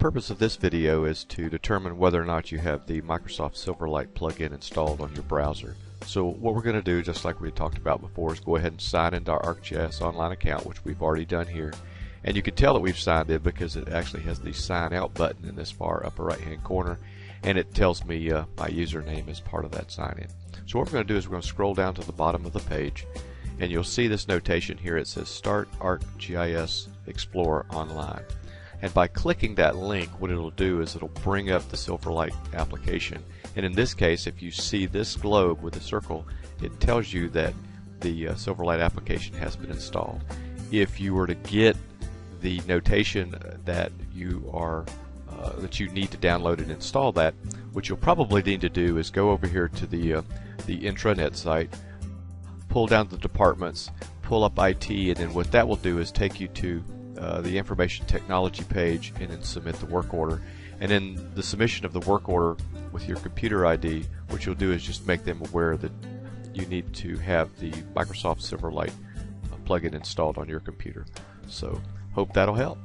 purpose of this video is to determine whether or not you have the Microsoft Silverlight plugin installed on your browser. So what we're going to do, just like we talked about before, is go ahead and sign into our ArcGIS online account, which we've already done here. And you can tell that we've signed in because it actually has the sign out button in this far upper right hand corner and it tells me uh, my username is part of that sign in. So what we're going to do is we're going to scroll down to the bottom of the page and you'll see this notation here. It says Start ArcGIS Explorer Online. And by clicking that link, what it'll do is it'll bring up the Silverlight application. And in this case, if you see this globe with a circle, it tells you that the uh, Silverlight application has been installed. If you were to get the notation that you are uh, that you need to download and install that, what you'll probably need to do is go over here to the uh, the intranet site, pull down the departments, pull up IT, and then what that will do is take you to uh, the information technology page and then submit the work order. And then the submission of the work order with your computer ID, what you'll do is just make them aware that you need to have the Microsoft Silverlight uh, plugin installed on your computer. So hope that'll help.